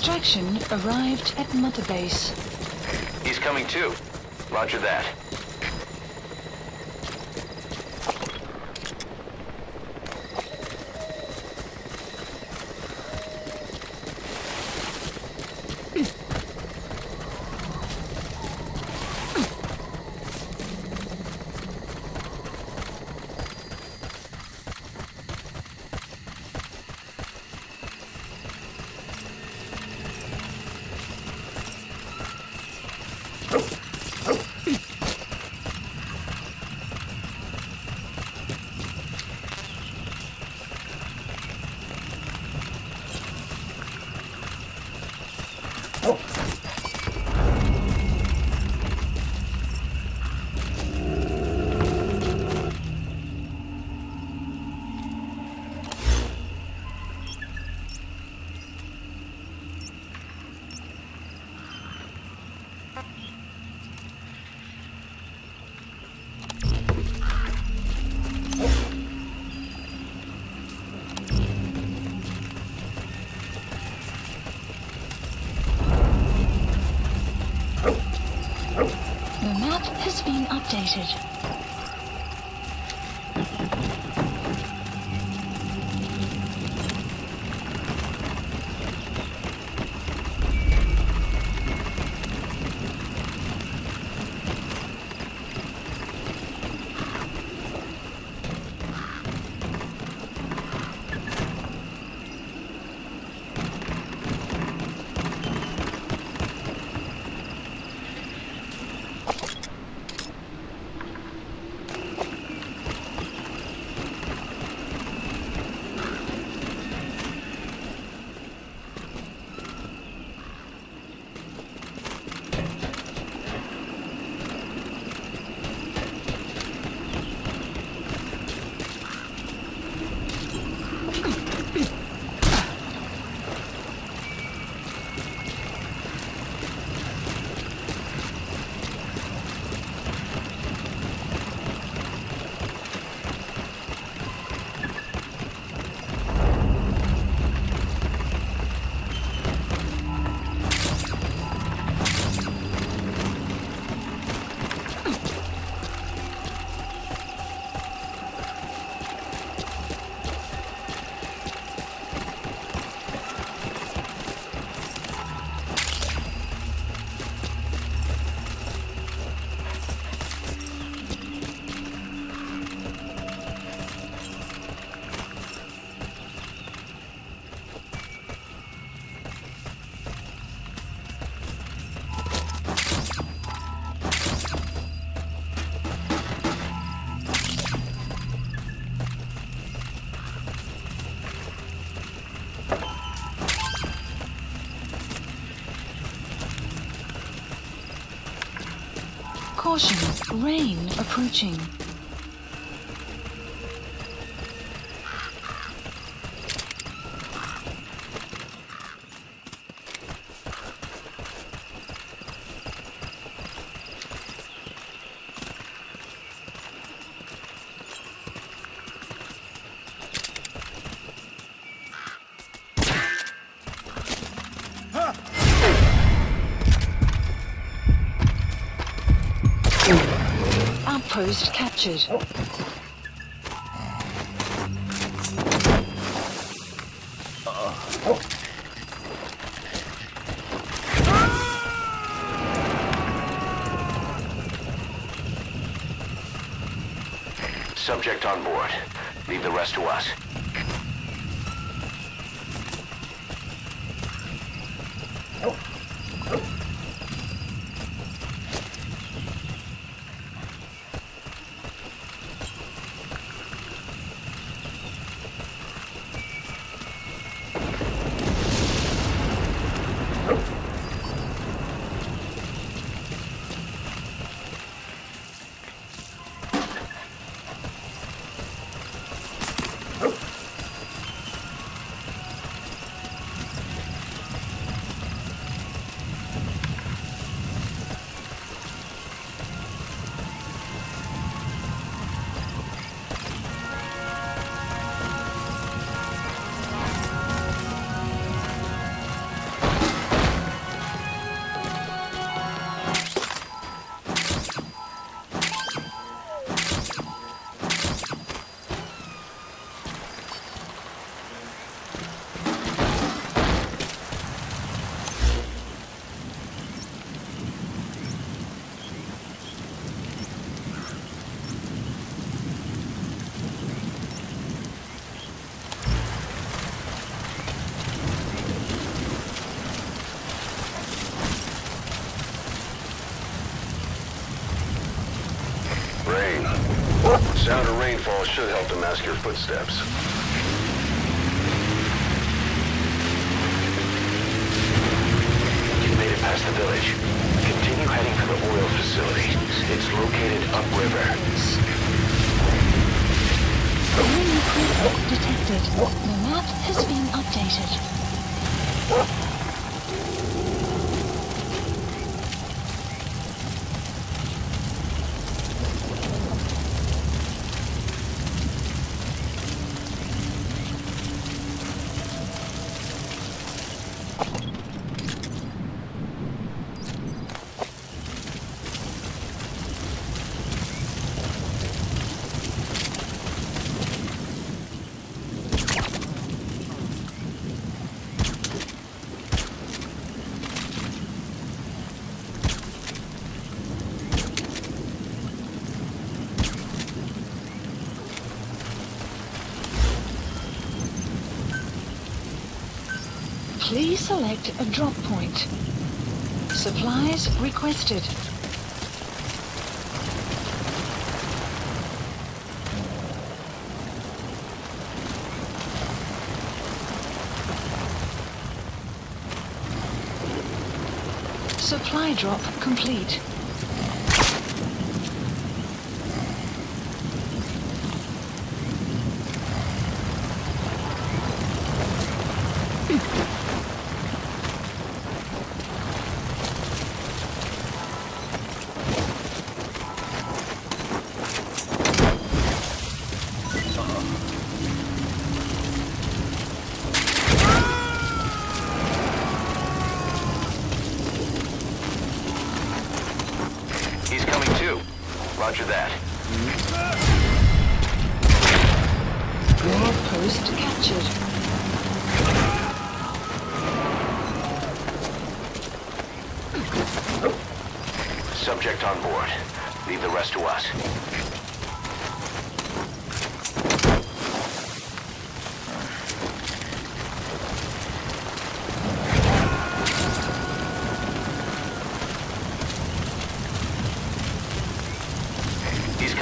Extraction arrived at Mother Base. He's coming too. Roger that. Been updated. Caution, rain approaching. Captured. Subject on board. Leave the rest to us. Should help to mask your footsteps. You made it past the village. Continue heading for the oil facility. It's located upriver. Rain creep detected. The map has been updated. Please a drop point. Supplies requested. Supply drop complete.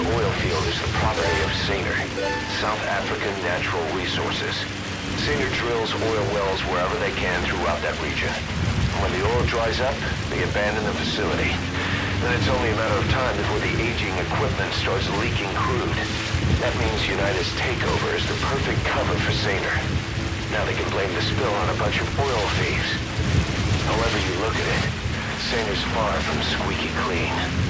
The oil field is the property of Saner, South African Natural Resources. Saner drills oil wells wherever they can throughout that region. When the oil dries up, they abandon the facility. Then it's only a matter of time before the aging equipment starts leaking crude. That means United's takeover is the perfect cover for Saner. Now they can blame the spill on a bunch of oil thieves. However you look at it, Saner's far from squeaky clean.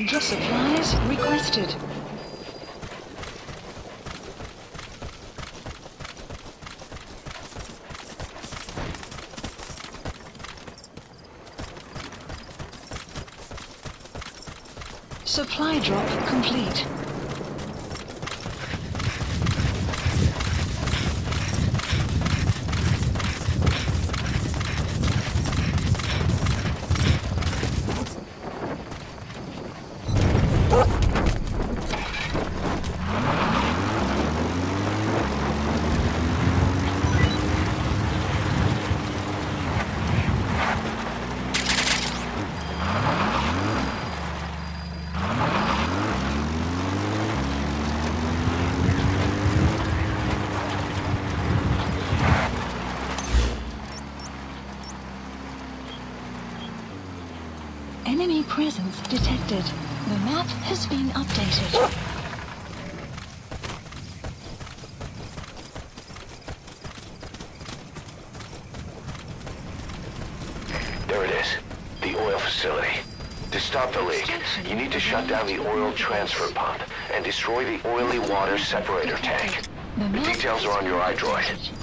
Address supplies requested. Supply drop complete. Enemy presence detected. The map has been updated. There it is. The oil facility. To stop the leak, you need to shut down the oil transfer pump and destroy the oily water separator tank. The details are on your iDroid.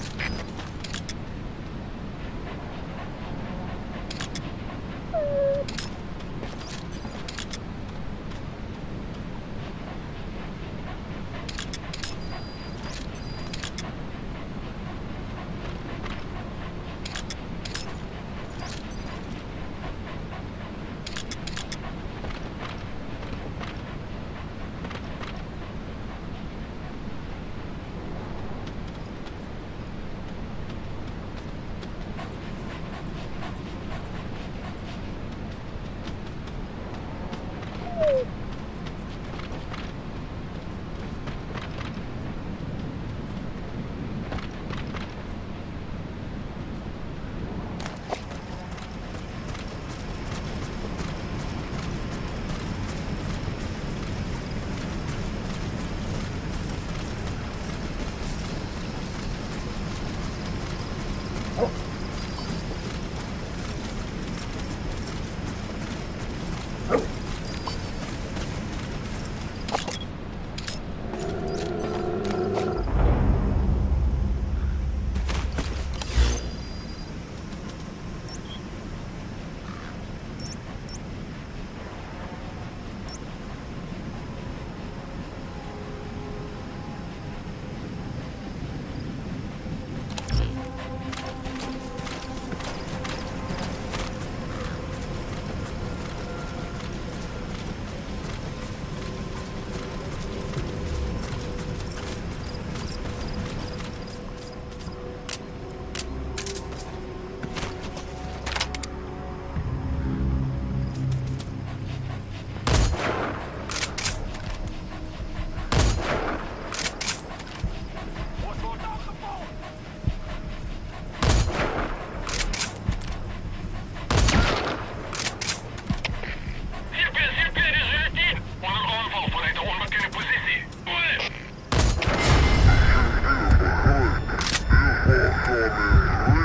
homem.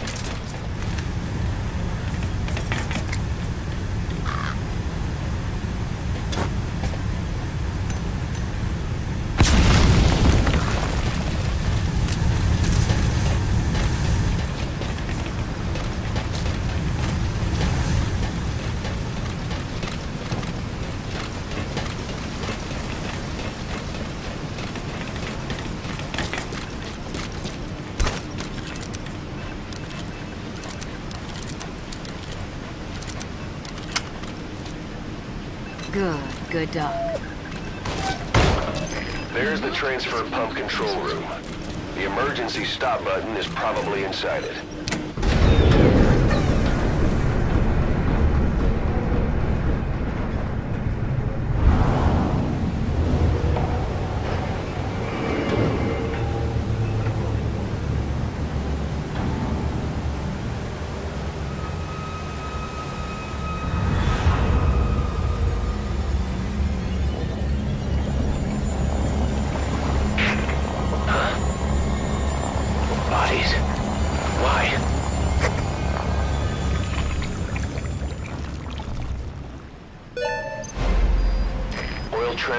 control room. The emergency stop button is probably inside it.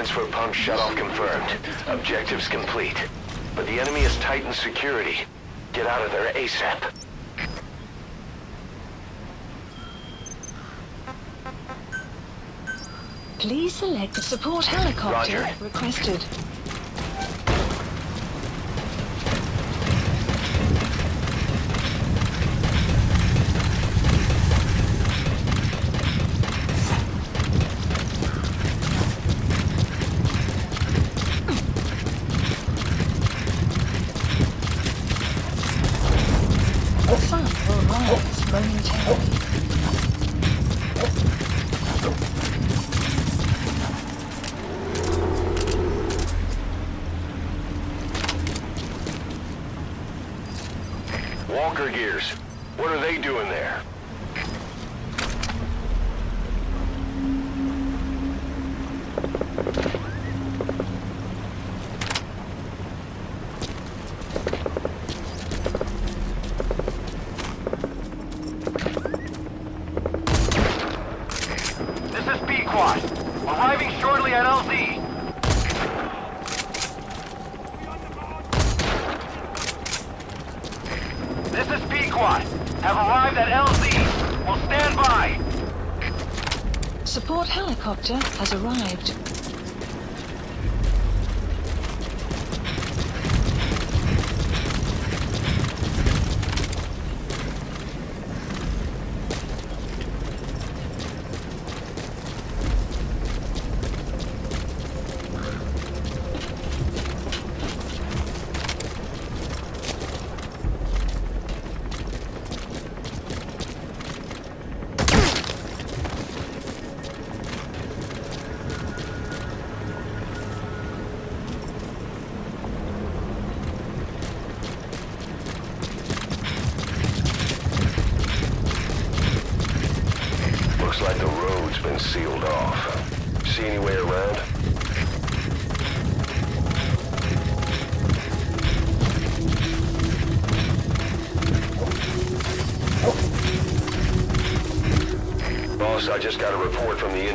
Transfer pump shut-off confirmed. Objectives complete. But the enemy has tightened security. Get out of there ASAP. Please select the support helicopter Roger. requested. 分钱。哦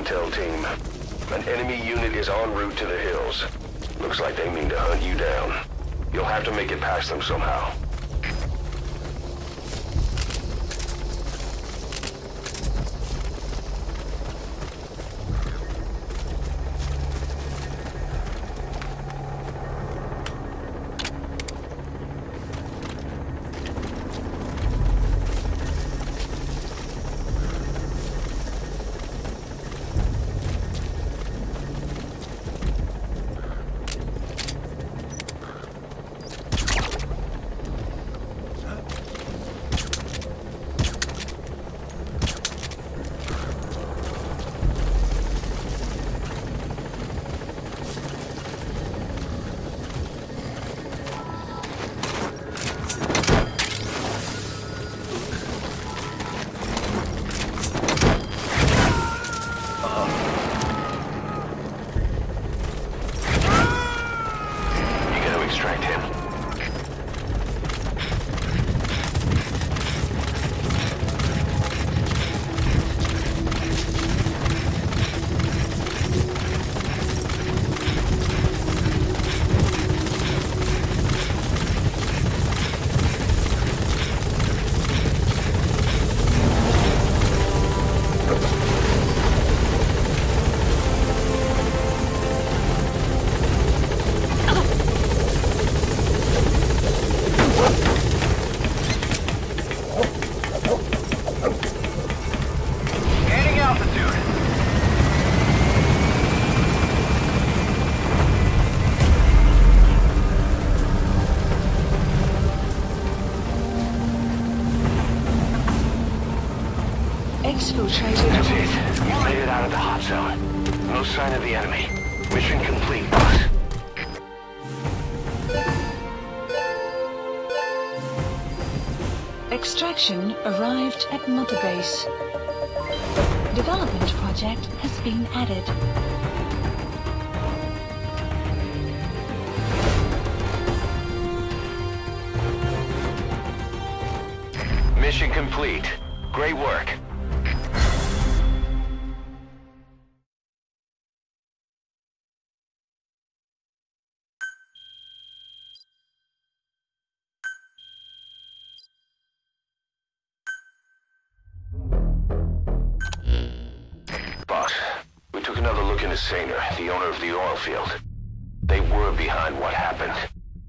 intel team. An enemy unit is en route to the hills. Looks like they mean to hunt you down. You'll have to make it past them somehow. Arrived at Mother Base. Development project has been added. Mission complete. Great work. Saner, the owner of the oil field. They were behind what happened.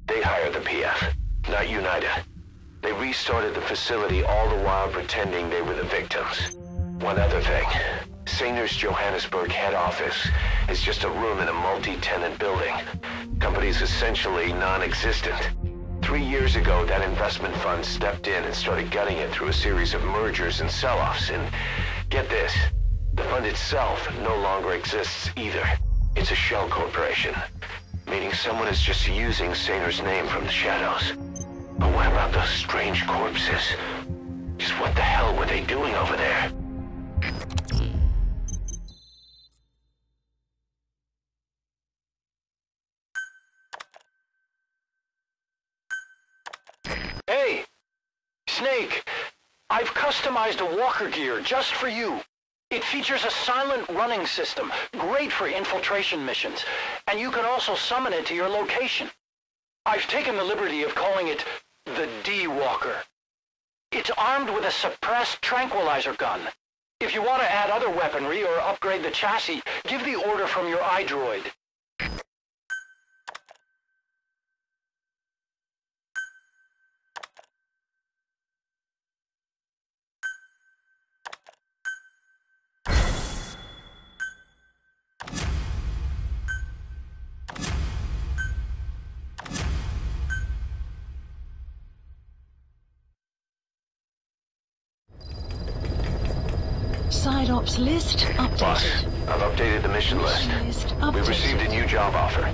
They hired the PF, not UNITA. They restarted the facility all the while pretending they were the victims. One other thing. Saner's Johannesburg head office is just a room in a multi-tenant building. Company's essentially non-existent. Three years ago, that investment fund stepped in and started gutting it through a series of mergers and sell-offs. And get this, the fund itself no longer exists either. It's a shell corporation, meaning someone is just using Saner's name from the shadows. But what about those strange corpses? Just what the hell were they doing over there? Hey! Snake! I've customized a walker gear just for you. It features a silent running system, great for infiltration missions, and you can also summon it to your location. I've taken the liberty of calling it the D-Walker. It's armed with a suppressed tranquilizer gun. If you want to add other weaponry or upgrade the chassis, give the order from your iDroid. Ops list Boss. I've updated the mission list. Mission list We received a new job offer.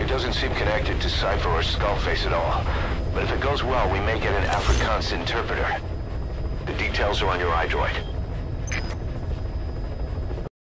It doesn't seem connected to Cypher or Skullface at all. But if it goes well, we may get an Afrikaans interpreter. The details are on your iDroid.